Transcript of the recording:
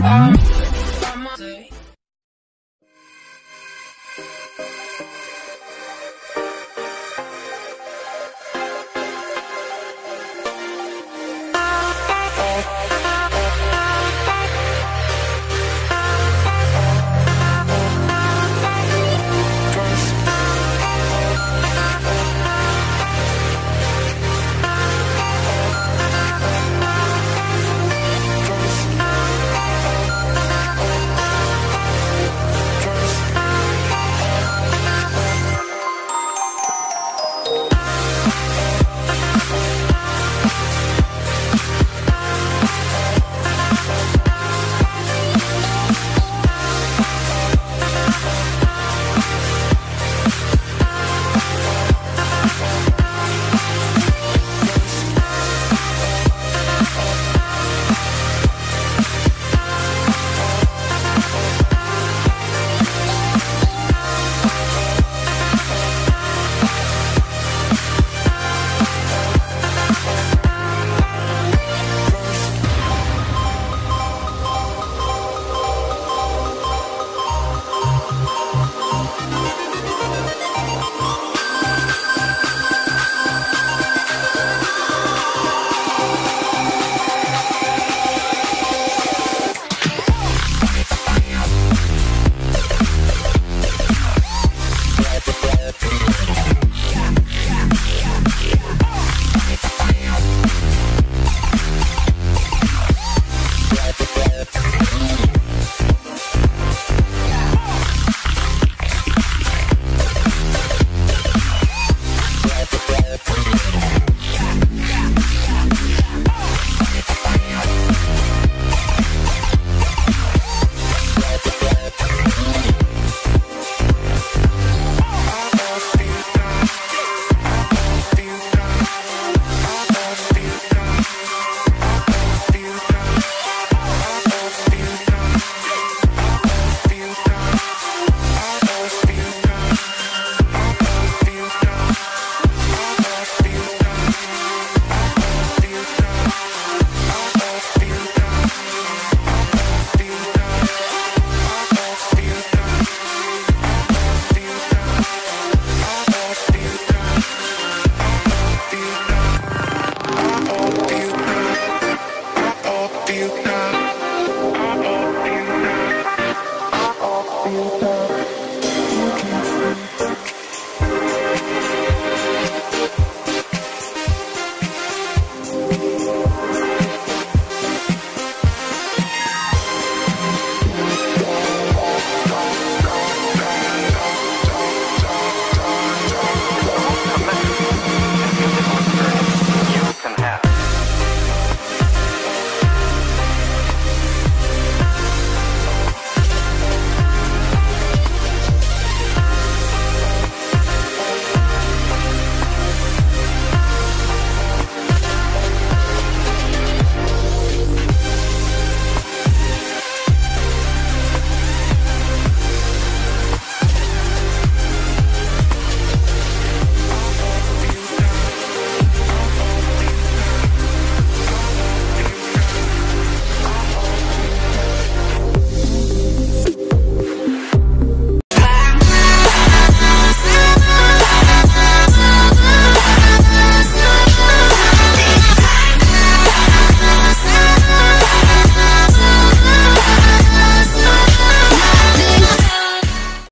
Bye.